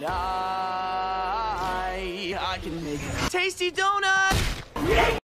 that I I can make tasty donuts.